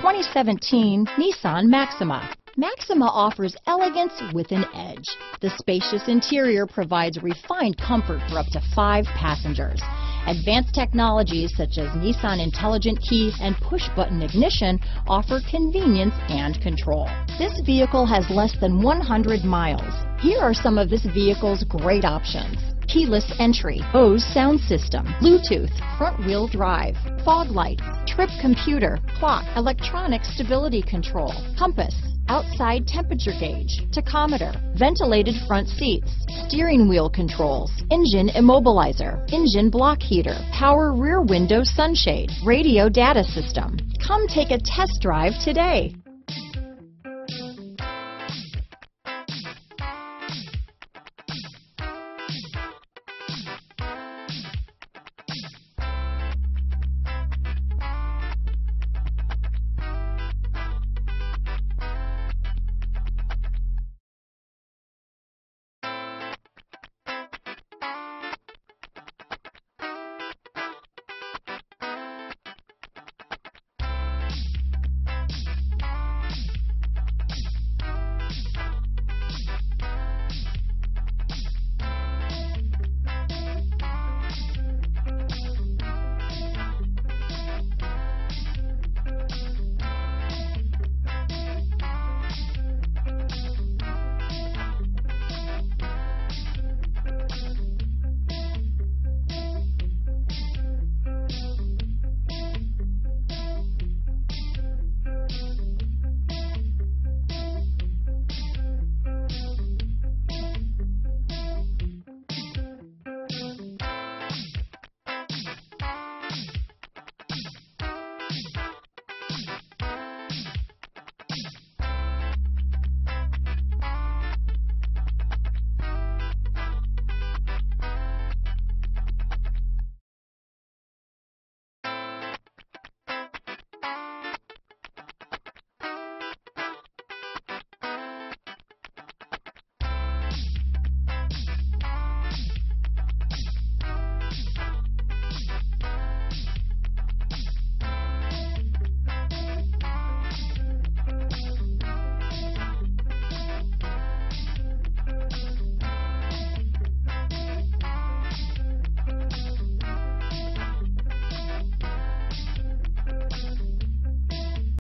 2017 Nissan Maxima. Maxima offers elegance with an edge. The spacious interior provides refined comfort for up to five passengers. Advanced technologies such as Nissan Intelligent Key and push-button ignition offer convenience and control. This vehicle has less than 100 miles. Here are some of this vehicle's great options keyless entry, Bose sound system, Bluetooth, front wheel drive, fog lights, trip computer, clock, electronic stability control, compass, outside temperature gauge, tachometer, ventilated front seats, steering wheel controls, engine immobilizer, engine block heater, power rear window sunshade, radio data system. Come take a test drive today.